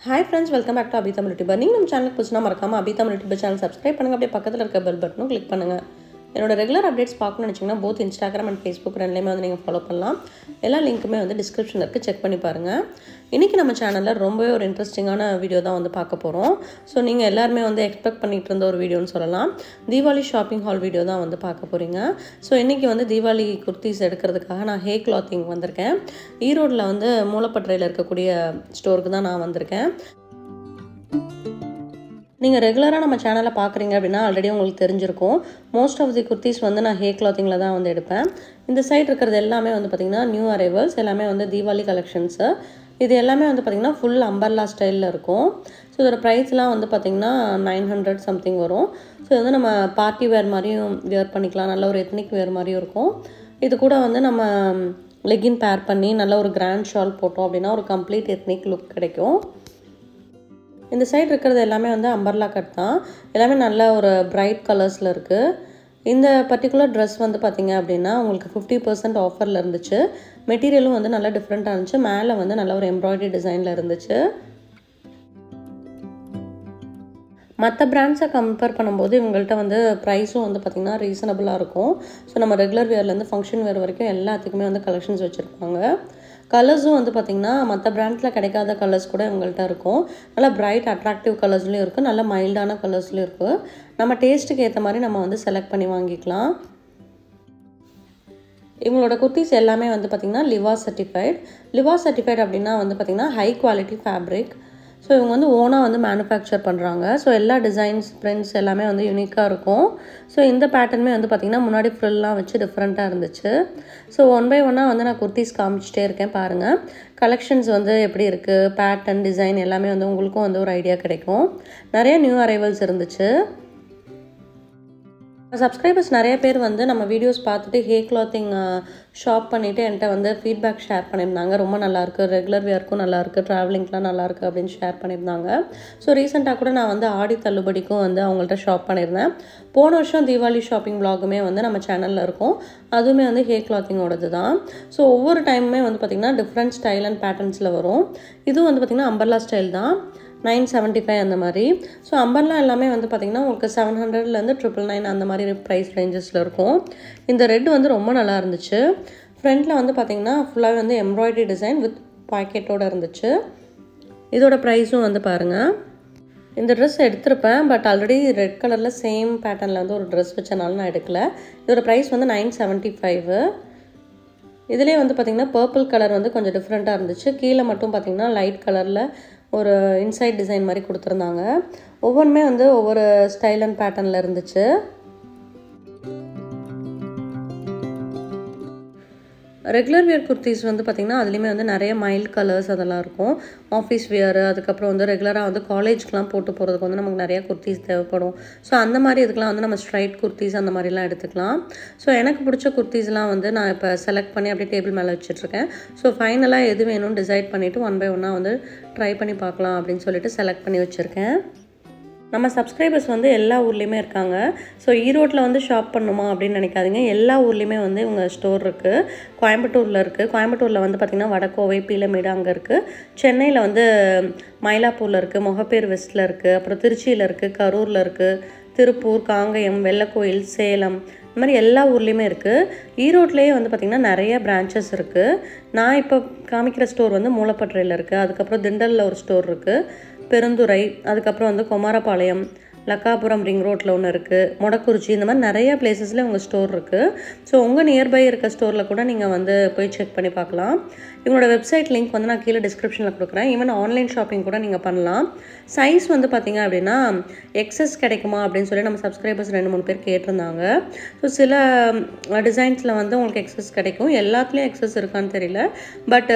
Hi friends welcome back to Abhi Tamil YouTuber நீங்கள் நம்ம சேனலுக்கு பிடிச்சினா மறக்காமல் Abhi Tamil YouTuber channel subscribe பண்ணுங்கள் அப்படியே பக்கத்தில் இருக்க பெல் பட்டனும் கிளிக் பண்ணுங்கள் என்னோட ரெகுலர் அப்டேட்ஸ் பார்க்கணும்னு நினச்சிங்கன்னா போத் இன்ஸ்டாகிராம் அண்ட் ஃபேஸ்புக் ரெண்டுலேயுமே வந்து நீங்கள் ஃபாலோ பண்ணலாம். எல்லா லிங்க்குமே வந்து டிஸ்கிரிப்ஷனில் இருக்குது செக் பண்ணி பாருங்கள் இன்றைக்கி நம்ம சேனலில் ரொம்பவே ஒரு இன்ட்ரெஸ்டிங்கான வீடியோ தான் வந்து பார்க்க போகிறோம் ஸோ நீங்கள் எல்லாருமே வந்து எக்ஸ்பெக்ட் பண்ணிகிட்டு இருந்த ஒரு வீடியோன்னு சொல்லலாம். தீபாவளி ஷாப்பிங் ஹால் வீடியோ தான் வந்து பார்க்க போகிறீங்க ஸோ இன்றைக்கி வந்து தீபாவளி குர்த்திஸ் எடுக்கிறதுக்காக நான் ஹே கிளாத்திங் வந்திருக்கேன். ஈரோட்டில் வந்து மூலப்பட்டறையில் இருக்கக்கூடிய ஸ்டோருக்கு தான் நான் வந்திருக்கேன். நீங்கள் ரெகுலராக நம்ம சேனலை பார்க்குறீங்க அப்படின்னா ஆல்ரெடி உங்களுக்கு தெரிஞ்சிருக்கும். மோஸ்ட் ஆஃப் தி குர்த்திஸ் வந்து நான் ஹே கிளாத்திங்கில் தான் வந்து எடுப்பேன். இந்த சைட் இருக்கிறது எல்லாமே வந்து பார்த்திங்கன்னா நியூ அரைவல்ஸ் எல்லாமே வந்து தீபாவளி கலெக்ஷன்ஸு இது எல்லாமே வந்து பார்த்திங்கன்னா ஃபுல் அம்பர்லா ஸ்டைலில் இருக்கும். ஸோ இதோட ப்ரைஸ்லாம் வந்து பார்த்திங்கன்னா நைன் ஹண்ட்ரட் சம்திங் வரும். ஸோ இது வந்து நம்ம பார்ட்டி வேர் மாதிரியும் வேர் பண்ணிக்கலாம். நல்ல ஒரு எத்னிக் வேர் மாதிரியும் இருக்கும். இது கூட வந்து நம்ம லெகின் பேர் பண்ணி நல்ல ஒரு கிராண்ட் ஷால் போட்டோம் அப்படின்னா ஒரு கம்ப்ளீட் எத்னிக் லுக் கிடைக்கும். இந்த சைடு இருக்கிறது எல்லாமே வந்து அம்பர்லா கட் தான். எல்லாமே நல்ல ஒரு பிரைட் கலர்ஸில் இருக்குது இந்த பர்டிகுலர் ட்ரெஸ் வந்து பார்த்திங்க அப்படின்னா உங்களுக்கு ஃபிஃப்டி பர்சன்ட் ஆஃபரில் இருந்துச்சு. மெட்டீரியலும் வந்து நல்லா டிஃப்ரெண்ட்டாக இருந்துச்சு. மேலே வந்து நல்ல ஒரு எம்ப்ராய்டரி டிசைனில் இருந்துச்சு. மற்ற பிராண்ட்ஸை கம்பேர் பண்ணும்போது இவங்கள்ட்ட வந்து ப்ரைஸும் வந்து பார்த்திங்கன்னா ரீசனபிளாக இருக்கும். ஸோ நம்ம ரெகுலர் வேர்லேருந்து ஃபங்க்ஷன் வேர் வரைக்கும் எல்லாத்துக்குமே வந்து கலெக்ஷன்ஸ் வச்சுருப்பாங்க. கலர்ஸும் வந்து பார்த்திங்கன்னா மற்ற பிராண்ட்ஸில் கிடைக்காத கலர்ஸ் கூட இவங்கள்ட்ட இருக்கும். நல்லா பிரைட் அட்ராக்டிவ் கலர்ஸ்லேயும் இருக்குது நல்ல மைல்டான கலர்ஸ்லையும் இருக்குது நம்ம டேஸ்ட்டுக்கு ஏற்ற மாதிரி நம்ம வந்து செலக்ட் பண்ணி வாங்கிக்கலாம். இவங்களோட குர்த்திஸ் எல்லாமே வந்து பார்த்திங்கன்னா லிவா சர்டிஃபைட் லிவா சர்டிஃபைட் அப்படின்னா வந்து பார்த்திங்கன்னா ஹை குவாலிட்டி ஃபேப்ரிக் ஸோ இவங்க வந்து ஓனாக வந்து மேனுஃபேக்சர் பண்ணுறாங்க ஸோ எல்லா டிசைன்ஸ் பிரிண்ட்ஸ் எல்லாமே வந்து யூனிக்காக இருக்கும். ஸோ இந்த பேட்டர்னுமே வந்து பார்த்திங்கன்னா முன்னாடி ஃப்ரில்லாம் வச்சு டிஃப்ரெண்ட்டாக இருந்துச்சு. ஸோ ஒன் பை ஒன்னாக வந்து நான் குர்த்திஸ் காமிச்சிட்டே இருக்கேன் பாருங்கள் கலெக்ஷன்ஸ் வந்து எப்படி இருக்குது பேட்டர்ன் டிசைன் எல்லாமே வந்து உங்களுக்கும் வந்து ஒரு ஐடியா கிடைக்கும். நிறைய நியூ அரைவல்ஸ் இருந்துச்சு. சப்ஸ்கிரைபர்ஸ் நிறைய பேர் வந்து நம்ம வீடியோஸ் பார்த்துட்டு ஹே கிளாத்திங் ஷாப் பண்ணிவிட்டு என்கிட்ட வந்து ஃபீட்பேக் ஷேர் பண்ணியிருந்தாங்க. ரொம்ப நல்லாயிருக்கு ரெகுலர் வேர்க்கும் நல்லாயிருக்கு ட்ராவலிங்க்கெலாம் நல்லாயிருக்கு அப்படின்னு ஷேர் பண்ணியிருந்தாங்க. ஸோ ரீசெண்டாக கூட நான் வந்து ஆடி தள்ளுபடிக்கும் வந்து அவங்கள்ட்ட ஷாப் பண்ணியிருந்தேன். போன வருஷம் தீபாவளி ஷாப்பிங் வ்ளாகுமே வந்து நம்ம சேனலில் இருக்கும். அதுவுமே வந்து ஹே கிளாத்திங்கோடது தான். ஸோ ஒவ்வொரு டைமுமே வந்து பார்த்திங்கன்னா டிஃப்ரெண்ட் ஸ்டைல் அண்ட் பேட்டர்ன்ஸில் வரும். இதுவும் வந்து பார்த்திங்கன்னா அம்பர்லா ஸ்டைல் தான். நைன் செவன்ட்டி ஃபைவ் அந்த மாதிரி. ஸோ அம்பர்லாம் எல்லாமே வந்து பார்த்திங்கன்னா உங்களுக்கு செவன் ஹண்ட்ரட்லேருந்து ட்ரிபிள் நைன் அந்த மாதிரி ப்ரைஸ் ரேஞ்சஸில் இருக்கும். இந்த ரெட் வந்து ரொம்ப நல்லா இருந்துச்சு. ஃப்ரண்ட்டில் வந்து பார்த்திங்கன்னா ஃபுல்லாகவே வந்து எம்ப்ராய்டரி டிசைன் வித் பாக்கெட்டோடு இருந்துச்சு. இதோட ப்ரைஸும் வந்து பாருங்கள் இந்த ட்ரெஸ் எடுத்திருப்பேன் பட் ஆல்ரெடி ரெட் கலரில் சேம் பேட்டர்னில் வந்து ஒரு ட்ரெஸ் வச்சனால நான் எடுக்கல. இதோட ப்ரைஸ் வந்து நைன் செவன்ட்டி ஃபைவு. இதிலே வந்து பார்த்திங்கன்னா பர்பிள் கலர் வந்து கொஞ்சம் டிஃப்ரெண்ட்டாக இருந்துச்சு. கீழே மட்டும் பார்த்திங்கன்னா லைட் கலரில் ஒரு இன்சைட் டிசைன் மாதிரி கொடுத்துருந்தாங்க. ஒவ்வொன்றுமே வந்து ஒவ்வொரு ஸ்டைல் அண்ட் பேட்டர்னில் இருந்துச்சு. ரெகுலர் வியர் குர்த்திஸ் வந்து பார்த்திங்கன்னா அதுலேயுமே வந்து நிறைய மைல்ட் கலர்ஸ் அதெல்லாம் இருக்கும். ஆஃபீஸ் வியர் அதுக்கப்புறம் வந்து ரெகுலராக வந்து காலேஜ்க்கெலாம் போட்டு போகிறதுக்கு வந்து நமக்கு நிறையா குர்த்திஸ் தேவைப்படும். ஸோ அந்த மாதிரி இதுக்கெலாம் வந்து நம்ம ஸ்ட்ரைட் குர்த்திஸ் அந்த மாதிரிலாம் எடுத்துக்கலாம். ஸோ எனக்கு பிடிச்ச குர்த்திஸ்லாம் வந்து நான் இப்போ செலக்ட் பண்ணி அப்படியே டேபிள் மேலே வச்சுட்ருக்கேன். ஸோ ஃபைனலாக எது வேணும்னு டிசைட் பண்ணிவிட்டு ஒன் பை ஒன்னாக வந்து ட்ரை பண்ணி பார்க்கலாம் அப்படின்னு சொல்லிட்டு செலக்ட் பண்ணி வச்சுருக்கேன். நம்ம சப்ஸ்கிரைபர்ஸ் வந்து எல்லா ஊர்லேயுமே இருக்காங்க. ஸோ ஈரோட்டில் வந்து ஷாப் பண்ணுமா அப்படின்னு நினைக்காதீங்க. எல்லா ஊர்லேயுமே வந்து இவங்க ஸ்டோர் இருக்குது கோயம்புத்தூரில் இருக்குது கோயம்புத்தூரில் வந்து பார்த்திங்கன்னா வடக்கோவை பீலமேடு அங்கே இருக்குது சென்னையில் வந்து மயிலாப்பூரில் இருக்குது மொகப்பேர் வெஸ்ட்டில் இருக்குது அப்புறம் திருச்சியில் இருக்குது கரூரில் இருக்குது திருப்பூர் காங்கயம் வெள்ளக்கோயில் சேலம். இந்த மாதிரி எல்லா ஊர்லேயுமே இருக்குது ஈரோட்லேயே வந்து பார்த்திங்கன்னா நிறைய பிரான்ச்சஸ் இருக்குது நான் இப்போ காமிக்கிற ஸ்டோர் வந்து மூலப்பற்றையில் இருக்குது அதுக்கப்புறம் திண்டலில் ஒரு ஸ்டோர் இருக்குது பெருந்துறை அதுக்கப்புறம் வந்து குமாரபாளையம் லக்காபுரம் ரிங் ரோட்டில் ஒன்று இருக்குது மொடக்குறிச்சி இந்த மாதிரி நிறைய பிளேசஸில் உங்கள் ஸ்டோர் இருக்குது ஸோ உங்கள் நியர்பை இருக்க ஸ்டோரில் கூட நீங்கள் வந்து போய் செக் பண்ணி பார்க்கலாம். இவங்களோட வெப்சைட் லிங்க் வந்து நான் கீழே டிஸ்கிரிப்ஷனில் கொடுக்குறேன். ஈவன் ஆன்லைன் ஷாப்பிங் கூட நீங்கள் பண்ணலாம். சைஸ் வந்து பார்த்திங்க அப்படின்னா எக்ஸஸ் கிடைக்குமா அப்படின்னு சொல்லி நம்ம சப்ஸ்கிரைபர்ஸ் ரெண்டு மூணு பேர் கேட்டிருந்தாங்க. ஸோ சில டிசைன்ஸில் வந்து உங்களுக்கு எக்ஸஸ் கிடைக்கும். எல்லாத்துலேயும் எக்ஸஸ் இருக்கான்னு தெரியல. பட்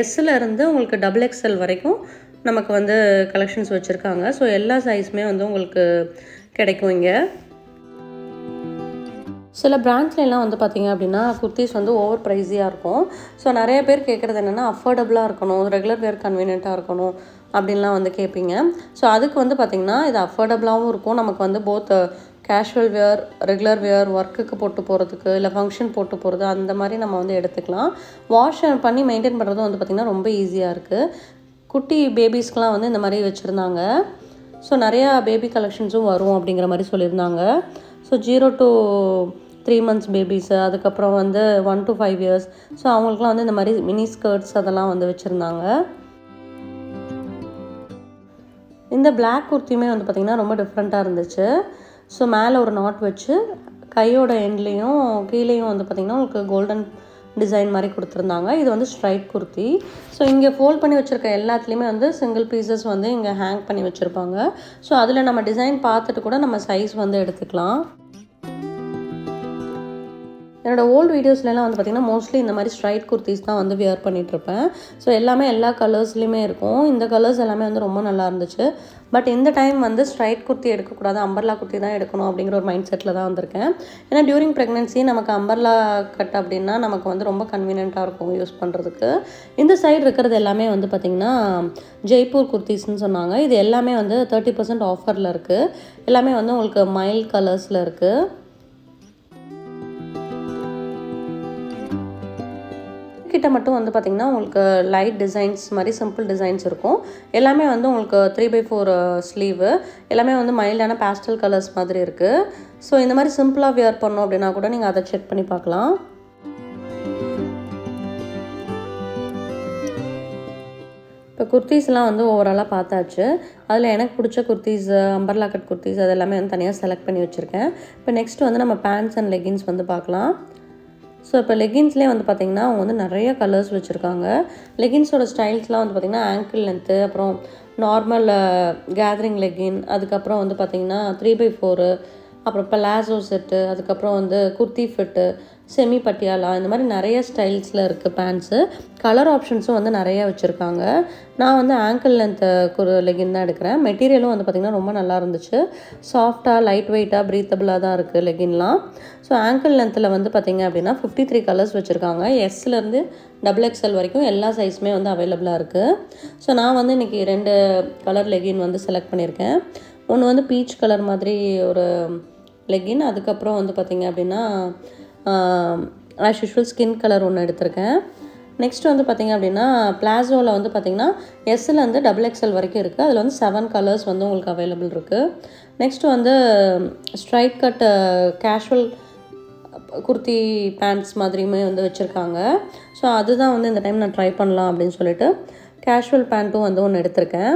எஸ்ஸில் இருந்து உங்களுக்கு டபுள் எக்ஸ்எல் வரைக்கும் நமக்கு வந்து கலெக்ஷன்ஸ் வச்சுருக்காங்க. ஸோ எல்லா சைஸுமே வந்து உங்களுக்கு கிடைக்கும் இங்கே. சில பிராண்ட்ஸ்லாம் வந்து பார்த்திங்க அப்படின்னா குர்த்திஸ் வந்து ஓவர் ப்ரைஸியாக இருக்கும். ஸோ நிறைய பேர் கேட்குறது என்னென்னா அஃபோர்டபுளாக இருக்கணும் ரெகுலர் வேர் கன்வீனியண்ட்டாக இருக்கணும் அப்படின்லாம் வந்து கேட்பீங்க ஸோ அதுக்கு வந்து பார்த்திங்கன்னா இது அஃபோர்டபுளாகவும் இருக்கும். நமக்கு வந்து both casual wear regular wear ஒர்க்குக்கு போட்டு போகிறதுக்கு இல்லை ஃபங்க்ஷன் போட்டு போகிறது அந்த மாதிரி நம்ம வந்து எடுத்துக்கலாம். வாஷ் பண்ணி மெயின்டைன் பண்ணுறதும் வந்து பார்த்திங்கன்னா ரொம்ப ஈஸியாக இருக்குது குட்டி பேபிஸ்க்கெலாம் வந்து இந்த மாதிரி வச்சுருந்தாங்க. ஸோ நிறையா பேபி கலெக்ஷன்ஸும் வரும் அப்படிங்கிற மாதிரி சொல்லியிருந்தாங்க. So zero to three months babies அதுக்கப்புறம் வந்து one to five years so அவங்களுக்குலாம் வந்து இந்த மாதிரி மினி ஸ்கர்ட்ஸ் அதெல்லாம் வந்து வச்சுருந்தாங்க. இந்த பிளாக் குர்த்தியுமே வந்து பார்த்திங்கன்னா ரொம்ப டிஃப்ரெண்ட்டாக இருந்துச்சு. ஸோ மேலே ஒரு நாட் வச்சு கையோட எண்ட்லேயும் கீழேயும் வந்து பார்த்திங்கன்னா உங்களுக்கு கோல்டன் டிசைன் மாதிரி கொடுத்துருந்தாங்க. இது வந்து ஸ்ட்ரைட் குர்த்தி ஸோ இங்கே ஃபோல்ட் பண்ணி வச்சுருக்க எல்லாத்துலேயுமே வந்து சிங்கிள் பீசஸ் வந்து இங்கே ஹேங் பண்ணி வச்சுருப்பாங்க. ஸோ அதில் நம்ம டிசைன் பார்த்துட்டு கூட நம்ம சைஸ் வந்து எடுத்துக்கலாம். என்னோடய ஓல்டு வீடியோஸ்லாம் வந்து பார்த்திங்கன்னா மோஸ்ட்லி இந்த மாதிரி ஸ்ட்ரைட் குர்த்திஸ் தான் வந்து வியர் பண்ணிகிட்ருப்பேன் ஸோ எல்லாமே எல்லா கலர்ஸ்லேயுமே இருக்கும். இந்த கலர்ஸ் எல்லாமே வந்து ரொம்ப நல்லா இருந்துச்சு. பட் இந்த டைம் வந்து ஸ்ட்ரைட் குர்த்தி எடுக்கக்கூடாது அம்பர்லா குர்த்தி தான் எடுக்கணும் அப்படிங்கிற ஒரு மைண்ட் செட்டில் தான் வந்திருக்கேன். ஏன்னா டியூரிங் ப்ரெக்னென்சி நமக்கு அம்பர்லா கட் அப்படின்னா நமக்கு வந்து ரொம்ப கன்வீனியண்ட்டாக இருக்கும் யூஸ் பண்ணுறதுக்கு இந்த சைடு இருக்கிறது எல்லாமே வந்து பார்த்திங்கன்னா ஜெய்ப்பூர் குர்த்திஸ்ன்னு சொன்னாங்க. இது எல்லாமே வந்து தேர்ட்டி பர்சன்ட் ஆஃபரில் இருக்குது எல்லாமே வந்து உங்களுக்கு மைல்ட் கலர்ஸில் இருக்குது கிட்ட மட்டும் வந்து பார்த்திங்கன்னா உங்களுக்கு லைட் டிசைன்ஸ் மாதிரி சிம்பிள் டிசைன்ஸ் இருக்கும். எல்லாமே வந்து உங்களுக்கு த்ரீ பை ஃபோர் ஸ்லீவு எல்லாமே வந்து மைல்டான பேஸ்டல் கலர்ஸ் மாதிரி இருக்குது ஸோ இந்த மாதிரி சிம்பிளாக வியர் பண்ணோம் அப்படின்னா கூட நீங்கள் அதை செக் பண்ணி பார்க்கலாம். இப்போ குர்த்தீஸ்லாம் வந்து ஓவராலாக பார்த்தாச்சு. அதில் எனக்கு பிடிச்ச குர்த்தீஸ் அம்பர்லா கட் குர்த்தீஸ் அது எல்லாமே வந்து தனியாக செலக்ட் பண்ணி வச்சுருக்கேன். இப்போ நெக்ஸ்ட் வந்து நம்ம பேண்ட்ஸ் அண்ட் லெகின்ஸ் வந்து பார்க்கலாம். ஸோ இப்போ லெகின்ஸ்லேயே வந்து பார்த்திங்கன்னா அவங்க வந்து நிறைய கலர்ஸ் வச்சுருக்காங்க. லெகின்ஸோட ஸ்டைல்ஸ்லாம் வந்து பார்த்திங்கன்னா ஆங்கிள் லென்த்து அப்புறம் நார்மல் கேதரிங் லெகின் அதுக்கப்புறம் வந்து பார்த்திங்கன்னா த்ரீ பை ஃபோரு அப்புறம் பலாசோ செட்டு அதுக்கப்புறம் வந்து குர்த்தி ஃபிட்டு செமி பட்டியாலா இந்த மாதிரி நிறைய ஸ்டைல்ஸில் இருக்குது பேண்ட்ஸு கலர் ஆப்ஷன்ஸும் வந்து நிறைய வச்சுருக்காங்க. நான் வந்து ஆங்கிள் லென்த்து ஒரு லெகின் தான் எடுக்கிறேன். மெட்டீரியலும் வந்து பார்த்திங்கன்னா ரொம்ப நல்லா இருந்துச்சு. சாஃப்டாக லைட் வெயிட்டாக ப்ரீத்தபிளாக தான் இருக்குது லெகின்லாம் ஸோ ஆங்கிள் லென்த்தில் வந்து பார்த்திங்க அப்படின்னா ஃபிஃப்டி த்ரீ கலர்ஸ் வச்சுருக்காங்க எஸ்லேருந்து டபுள் எக்ஸ்எல் வரைக்கும் எல்லா சைஸுமே வந்து அவைலபிளாக இருக்குது ஸோ நான் வந்து இன்றைக்கி ரெண்டு கலர் லெகின் வந்து செலக்ட் பண்ணியிருக்கேன். ஒன்று வந்து பீச் கலர் மாதிரி ஒரு லெகின் அதுக்கப்புறம் வந்து பார்த்திங்க அப்படின்னா ஆஸ் யூஷுவல் ஸ்கின் கலர் ஒன்று எடுத்திருக்கேன். நெக்ஸ்ட் வந்து பார்த்திங்க அப்படின்னா பிளாசோவில் வந்து பார்த்திங்கன்னா எஸ்லேருந்து டபுள் எக்ஸ்எல் வரைக்கும் இருக்குது அதில் வந்து செவன் கலர்ஸ் வந்து உங்களுக்கு அவைலபிள் இருக்குது நெக்ஸ்ட் வந்து straight cut casual kurti pants மாதிரியுமே வந்து வச்சுருக்காங்க. ஸோ அதுதான் வந்து இந்த டைம் நான் ட்ரை பண்ணலாம் அப்படின்னு சொல்லிட்டு கேஷுவல் பேண்ட்டும் வந்து ஒன்று எடுத்திருக்கேன்.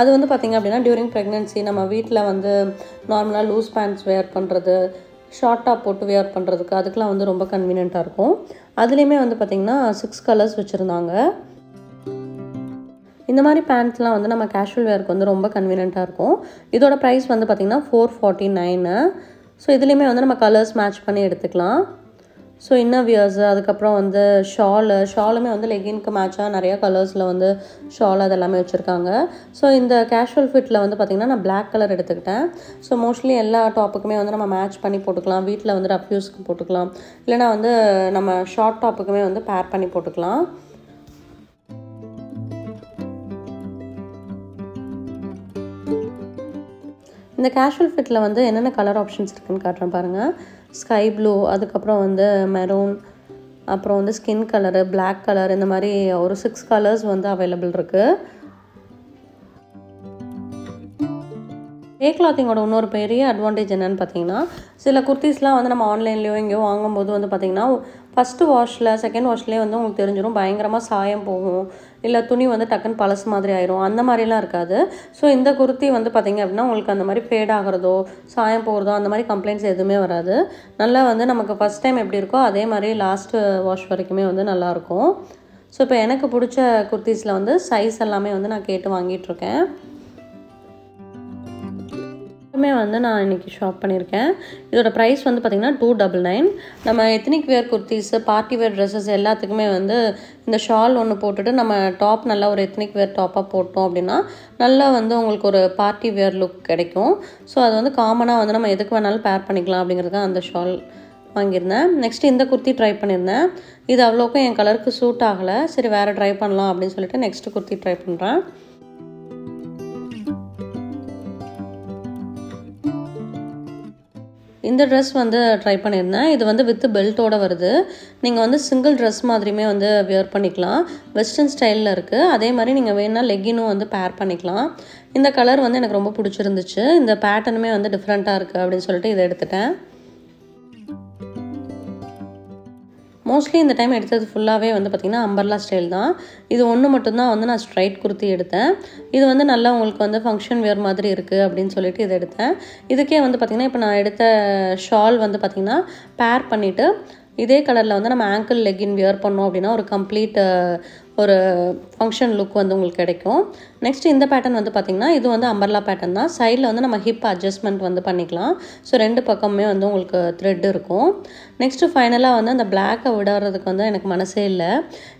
அது வந்து பார்த்திங்க அப்படின்னா டியூரிங் ப்ரெக்னென்சி நம்ம வீட்டில் வந்து நார்மலாக லூஸ் பேண்ட்ஸ் வேர் பண்ணுறது ஷார்ட்டாக போட்டு வேர் பண்ணுறதுக்கு அதுக்கெலாம் வந்து ரொம்ப கன்வீனியண்ட்டாக இருக்கும். அதுலேயுமே வந்து பார்த்திங்கன்னா சிக்ஸ் கலர்ஸ் வச்சுருந்தாங்க. இந்த மாதிரி பேண்ட்ஸ்லாம் வந்து நம்ம கேஷுவல் வேருக்கு வந்து ரொம்ப கன்வீனியண்ட்டாக இருக்கும். இதோட ப்ரைஸ் வந்து பார்த்திங்கன்னா ஃபோர் ஃபார்ட்டி நைனு ஸோ இதுலேயுமே வந்து நம்ம கலர்ஸ் மேட்ச் பண்ணி எடுத்துக்கலாம். ஸோ இன்னர் வியர்ஸு அதுக்கப்புறம் வந்து ஷாலு ஷாலுமே வந்து லெகின்க்கு மேட்சாக நிறையா கலர்ஸில் வந்து ஷால் அதெல்லாமே வச்சுருக்காங்க. ஸோ இந்த கேஷுவல் ஃபிட்டில் வந்து பார்த்திங்கன்னா நான் பிளாக் கலர் எடுத்துக்கிட்டேன். ஸோ மோஸ்ட்லி எல்லா டாப்புக்குமே வந்து நம்ம மேட்ச் பண்ணி போட்டுக்கலாம். வீட்டில் வந்து ரஃப் யூஸ்க்கு போட்டுக்கலாம். இல்லைனா வந்து நம்ம ஷார்ட் டாப்புக்குமே வந்து பேர் பண்ணி போட்டுக்கலாம். இந்த கேஷுவல் ஃபிட்டில் வந்து என்னென்ன கலர் ஆப்ஷன்ஸ் இருக்குதுன்னு காட்டுறேன் பாருங்கள் ஸ்கை ப்ளூ அதுக்கப்புறம் வந்து மெரூன் அப்புறம் வந்து ஸ்கின் கலரு பிளாக் கலர் இந்த மாதிரி ஒரு சிக்ஸ் கலர்ஸ் வந்து அவைலபிள் இருக்குது ஏ கிளாத்திங்கோட இன்னொரு பெரிய அட்வான்டேஜ் என்னென்னு பார்த்தீங்கன்னா சில குர்த்திஸ்லாம் வந்து நம்ம ஆன்லைன்லேயோ எங்கேயோ வாங்கும்போது வந்து பார்த்திங்கன்னா ஃபஸ்ட்டு வாஷில் செகண்ட் வாஷ்லேயே வந்து உங்களுக்கு தெரிஞ்சிடும் பயங்கரமாக சாயம் போகும். இல்லை துணி வந்து டக்குன்னு பழசு மாதிரி ஆயிரும். அந்த மாதிரிலாம் இருக்காது. ஸோ இந்த குர்த்தி வந்து பார்த்திங்க அப்படின்னா உங்களுக்கு அந்த மாதிரி ஃபேட் ஆகிறதோ சாயம் போகிறதோ அந்த மாதிரி கம்ப்ளைண்ட்ஸ் எதுவுமே வராது. நல்லா வந்து நமக்கு ஃபஸ்ட் டைம் எப்படி இருக்கோ அதே மாதிரி லாஸ்ட்டு வாஷ் வரைக்குமே வந்து நல்லாயிருக்கும் ஸோ இப்போ எனக்கு பிடிச்ச குர்த்திஸில் வந்து சைஸ் எல்லாமே வந்து நான் கேட்டு வாங்கிட்டுருக்கேன் எல்லாமே வந்து நான் இன்றைக்கி ஷாப் பண்ணியிருக்கேன். இதோட ப்ரைஸ் வந்து பார்த்திங்கன்னா டூ டபுள் நைன் நம்ம ethnic wear kurtis party wear dresses எல்லாத்துக்குமே வந்து இந்த ஷால் ஒன்று போட்டுட்டு நம்ம டாப் நல்லா ஒரு எத்னிக் வேர் டாப்பாக போட்டோம் அப்படின்னா நல்லா வந்து உங்களுக்கு ஒரு பார்ட்டி வேர் லுக் கிடைக்கும். ஸோ அது வந்து காமனாக வந்து நம்ம எதுக்கு வேணாலும் பேர் பண்ணிக்கலாம் அப்படிங்கிறது அந்த ஷால் வாங்கியிருந்தேன். நெக்ஸ்ட் இந்த குர்த்தி ட்ரை பண்ணியிருந்தேன். இது அவ்வளோக்கும் என் கலருக்கு சூட் ஆகலை. சரி வேறு ட்ரை பண்ணலாம் அப்படின்னு சொல்லிட்டு நெக்ஸ்ட் குர்த்தி ட்ரை பண்ணுறேன் இந்த ட்ரெஸ் வந்து ட்ரை பண்ணியிருந்தேன். இது வந்து வித் பெல்ட்டோட வருது. நீங்கள் வந்து சிங்கிள் ட்ரெஸ் மாதிரியுமே வந்து வியர் பண்ணிக்கலாம். வெஸ்டர்ன் ஸ்டைலில் இருக்குது அதே மாதிரி நீங்கள் வேணால் லெக்கினும் வந்து பேர் பண்ணிக்கலாம். இந்த கலர் வந்து எனக்கு ரொம்ப பிடிச்சிருந்துச்சு. இந்த பேட்டர்னுமே வந்து டிஃப்ரெண்ட்டாக இருக்குது அப்படின்னு சொல்லிட்டு இதை எடுத்துட்டேன். மோஸ்ட்லி இந்த டைம் எடுத்தது ஃபுல்லாகவே வந்து பார்த்திங்கன்னா அம்பர்லா ஸ்டைல் தான். இது ஒன்று மட்டும்தான் வந்து நான் ஸ்ட்ரைட் குர்த்தி எடுத்தேன். இது வந்து நல்லா உங்களுக்கு வந்து ஃபங்க்ஷன் வேர் மாதிரி இருக்குது அப்படின்னு சொல்லிட்டு இதை எடுத்தேன். இதுக்கே வந்து பார்த்திங்கன்னா இப்போ நான் எடுத்த ஷால் வந்து பார்த்திங்கன்னா பேர் பண்ணிவிட்டு இதே கலரில் வந்து நம்ம ஆங்கிள் லெக்கின் வியர் பண்ணோம் அப்படின்னா ஒரு கம்ப்ளீட் ஒரு ஃபங்க்ஷன் லுக் வந்து உங்களுக்கு கிடைக்கும். நெக்ஸ்ட் இந்த பேட்டர்ன் வந்து பார்த்திங்கன்னா இது வந்து அம்பர்லா பேட்டர்ன் தான். சைடில் வந்து நம்ம ஹிப் அட்ஜஸ்ட்மெண்ட் வந்து பண்ணிக்கலாம். ஸோ ரெண்டு பக்கமுமே வந்து உங்களுக்கு த்ரெட் இருக்கும். நெக்ஸ்ட்டு ஃபைனலாக வந்து அந்த பிளாக்கை விடறதுக்கு வந்து எனக்கு மனசே இல்லை.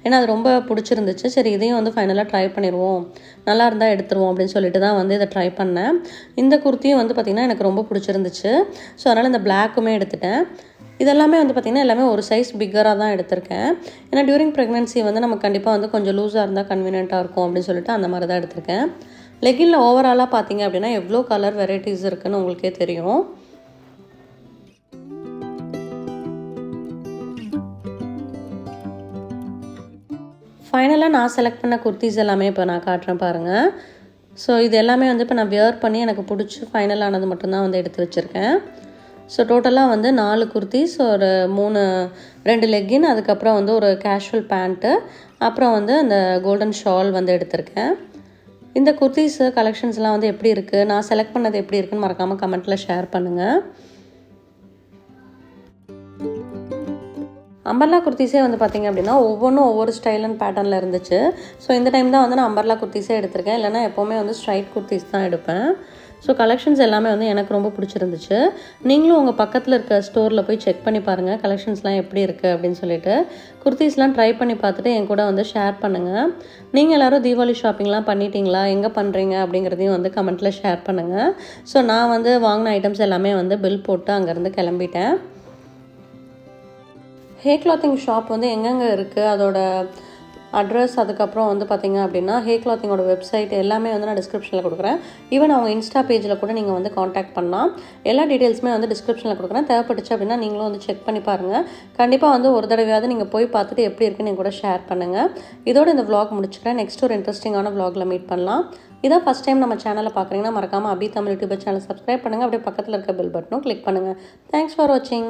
ஏன்னா அது ரொம்ப பிடிச்சிருந்துச்சு. சரி இதையும் வந்து ஃபைனலாக ட்ரை பண்ணிடுவோம். நல்லா இருந்தால் எடுத்துருவோம் அப்படின்னு சொல்லிட்டு தான் வந்து இதை ட்ரை பண்ணேன். இந்த குர்த்தியும் வந்து பார்த்திங்கன்னா எனக்கு ரொம்ப பிடிச்சிருந்துச்சு. ஸோ அதனால் இந்த பிளாக்குமே எடுத்துட்டேன். இதெல்லாமே வந்து பார்த்திங்கன்னா எல்லாமே ஒரு சைஸ் பிக்கராக தான் எடுத்திருக்கேன். ஏன்னா டியூரிங் ப்ரெக்னென்சி வந்து நம்ம கண்டிப்பாக வந்து கொஞ்சம் லூஸாக இருந்தால் கன்வீனியண்ட்டாக இருக்கும் அப்படின்னு சொல்லிட்டு அந்த மாதிரி தான் எடுத்திருக்கேன். லெகினில் ஓவராலாக பார்த்தீங்க அப்படின்னா எவ்வளோ கலர் வெரைட்டிஸ் இருக்குதுன்னு உங்களுக்கே தெரியும். ஃபைனலாக நான் செலக்ட் பண்ண குர்த்திஸ் எல்லாமே இப்போ நான் காட்டுறேன் பாருங்கள் ஸோ இது எல்லாமே வந்து இப்போ நான் வியர் பண்ணி எனக்கு பிடிச்சி ஃபைனலானது மட்டும்தான் வந்து எடுத்து வச்சுருக்கேன். ஸோ டோட்டலாக வந்து நாலு குர்த்திஸ் ஒரு மூணு ரெண்டு லெக்கின் அதுக்கப்புறம் வந்து ஒரு கேஷுவல் பேண்ட்டு அப்புறம் வந்து அந்த கோல்டன் ஷால் வந்து எடுத்திருக்கேன். இந்த குர்த்திஸ் கலெக்ஷன்ஸ்லாம் வந்து எப்படி இருக்குது நான் செலக்ட் பண்ணது எப்படி இருக்குன்னு மறக்காமல் கமெண்ட்டில் ஷேர் பண்ணுங்கள் அம்பர்லா குர்த்திஸே வந்து பார்த்திங்க அப்படின்னா ஒவ்வொன்றும் ஒவ்வொரு ஸ்டைல் அண்ட் பேட்டர்னில் இருந்துச்சு. ஸோ இந்த டைம் தான் வந்து நான் அம்பர்லா குர்த்திஸே எடுத்திருக்கேன். இல்லைனா எப்போவுமே வந்து ஸ்ட்ரைட் குர்த்திஸ் தான் எடுப்பேன். ஸோ கலெக்ஷன்ஸ் எல்லாமே வந்து எனக்கு ரொம்ப பிடிச்சிருந்துச்சு. நீங்களும் உங்கள் பக்கத்தில் இருக்க ஸ்டோரில் போய் செக் பண்ணி பாருங்கள் கலெக்ஷன்ஸ்லாம் எப்படி இருக்குது அப்படின்னு சொல்லிட்டு. குர்த்திஸ்லாம் ட்ரை பண்ணி பார்த்துட்டு என் கூட வந்து ஷேர் பண்ணுங்கள் நீங்கள் எல்லோரும் தீபாவளி ஷாப்பிங்லாம் பண்ணிட்டீங்களா? எங்கே பண்ணுறீங்க அப்படிங்கிறதையும் வந்து கமெண்ட்டில் ஷேர் பண்ணுங்கள் ஸோ நான் வந்து வாங்கின ஐட்டம்ஸ் எல்லாமே வந்து பில் போட்டு அங்கேருந்து கிளம்பிட்டேன். ஹே கிளாத்திங் ஷாப் வந்து எங்கெங்கே இருக்குது அதோட அட்ரஸ் அதுக்கப்புறம் வந்து பார்த்திங்க அப்படின்னா ஹே கிளாத்திங்கோட வெப்சைட் எல்லாமே வந்து நான் டிஸ்கிரிப்ஷனில் கொடுக்குறேன். ஈவன் அவங்க இன்ஸ்டா பேஜில் கூட நீங்கள் வந்து காண்டாக்ட் பண்ணலாம். எல்லா டீட்டெயில்ஸுமே வந்து டிஸ்கிரிப்ஷனில் கொடுக்குறேன். தேவைப்பட்டுச்சு அப்படின்னா நீங்களும் வந்து செக் பண்ணி பாருங்கள் கண்டிப்பாக வந்து ஒரு தடவையாவது நீங்கள் போய் பார்த்துட்டு எப்படி இருக்குன்னு கூட ஷேர் பண்ணுங்கள் இதோட இந்த விளாக் முடிச்சுக்கிறேன். நெக்ஸ்ட் ஒரு இன்ட்ரெஸ்டிங்கான விளாகில் மீட் பண்ணலாம். இதான் ஃபஸ்ட் டைம் நம்ம சேனலில் பார்க்குறீங்கன்னா மறக்காமல் Abi Tamil YouTube channel subscribe பண்ணுங்கள் அப்படியே பக்கத்தில் இருக்க பெல் பட்டனும் கிளிக் பண்ணுங்கள் தேங்க்ஸ் ஃபார் வாட்சிங்